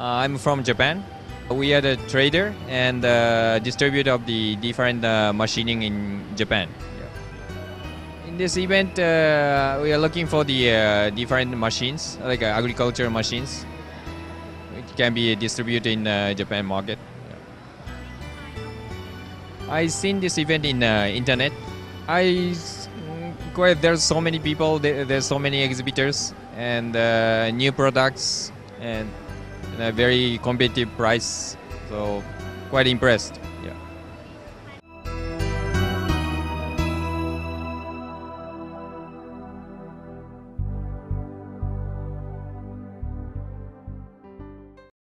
Uh, I'm from Japan. We are the trader and uh, distributor of the different uh, machining in Japan. In this event, we are looking for the different machines, like agricultural machines, which can be distributed in uh, Japan market. I seen this event in uh, internet. I quite there's so many people, there, there's so many exhibitors and uh, new products and, a very competitive price. So quite impressed.